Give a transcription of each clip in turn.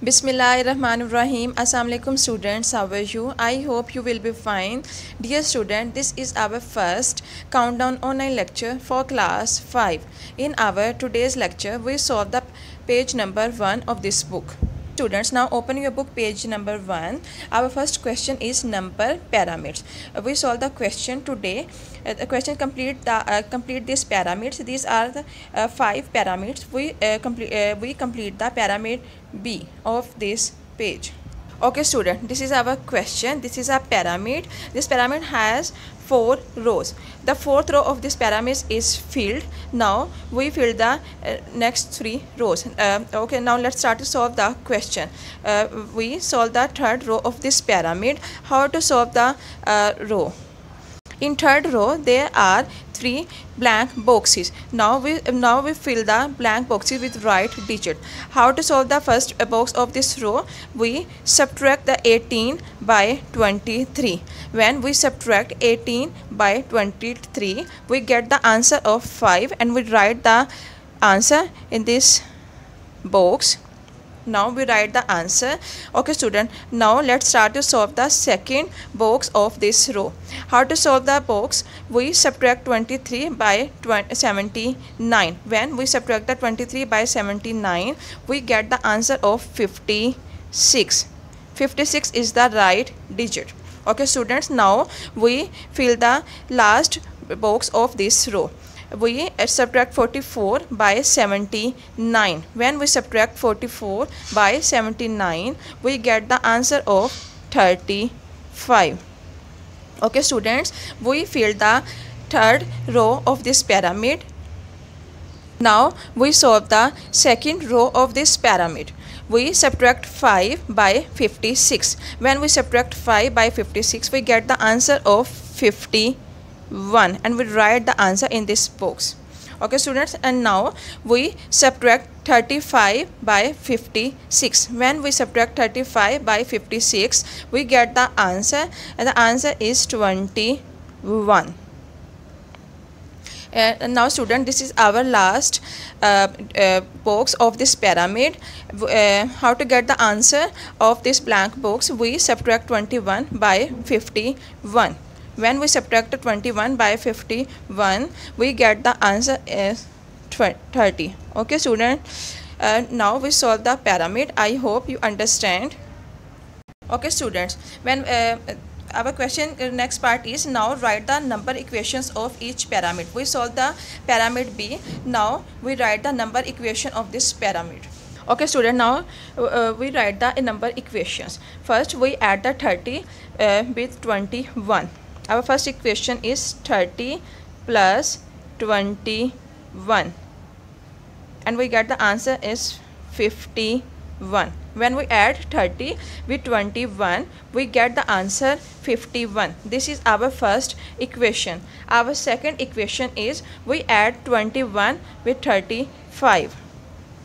Bismillahirrahmanirrahim. Assalamualaikum students. How are you? I hope you will be fine. Dear student, this is our first countdown online lecture for class 5. In our today's lecture, we solve the page number 1 of this book. Students, now open your book page number 1. Our first question is number pyramids. Uh, we solve the question today. Uh, the question complete the uh, complete these pyramids. These are the uh, five pyramids. We uh, complete uh, we complete the pyramid B of this page. Okay student, this is our question. This is a pyramid. This pyramid has four rows. The fourth row of this pyramid is filled. Now we fill the uh, next three rows. Uh, okay, now let's start to solve the question. Uh, we solve the third row of this pyramid. How to solve the uh, row? in third row there are three blank boxes. Now we now we fill the blank boxes with right digit. How to solve the first box of this row? We subtract the 18 by 23 when we subtract 18 by 23 we get the answer of 5 and we write the answer in this box now we write the answer. Okay student. Now let's start to solve the second box of this row. How to solve the box? We subtract 23 by 20, 79 when we subtract the 23 by 79 we get the answer of 56 56 is the right digit. Okay students. Now we fill the last box of this row we subtract 44 by 79 when we subtract 44 by 79 we get the answer of 35 okay students we fill the third row of this pyramid. Now we solve the second row of this pyramid. We subtract 5 by 56 when we subtract 5 by 56 we get the answer of 50 1 and we write the answer in this box. Okay students and now we subtract 35 by 56 when we subtract 35 by 56 we get the answer and the answer is 21 and now student this is our last uh, uh, box of this pyramid. Uh, how to get the answer of this blank box? We subtract 21 by 51 when we subtract 21 by 51 we get the answer is 30 okay student? Uh, now we solve the pyramid. I hope you understand. Okay students. When uh, our question uh, next part is now write the number equations of each pyramid. We solve the pyramid b. Now we write the number equation of this pyramid. Okay student now uh, we write the number equations. First we add the 30 uh, with 21 our first equation is 30 plus 21 and we get the answer is 51 when we add 30 with 21 we get the answer 51 this is our first equation. Our second equation is we add 21 with 35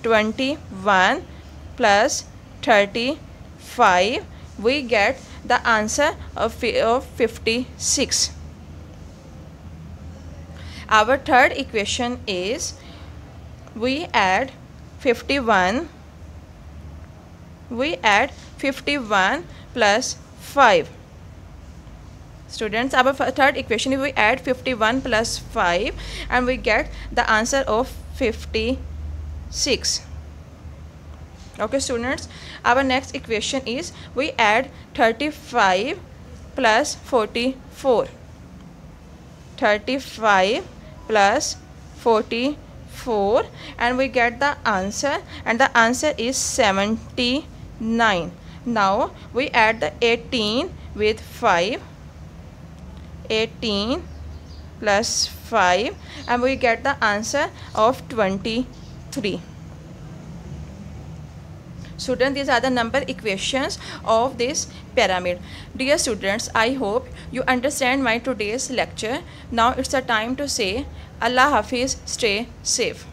21 plus 35 we get the answer of, of 56. Our third equation is we add 51 we add 51 plus 5 students our third equation we add 51 plus 5 and we get the answer of 56 okay students our next equation is we add 35 plus 44 35 plus 44 and we get the answer and the answer is 79 now we add the 18 with 5 18 plus 5 and we get the answer of 23 Students, these are the number equations of this pyramid. Dear students, I hope you understand my today's lecture. Now it's the time to say Allah Hafiz, stay safe.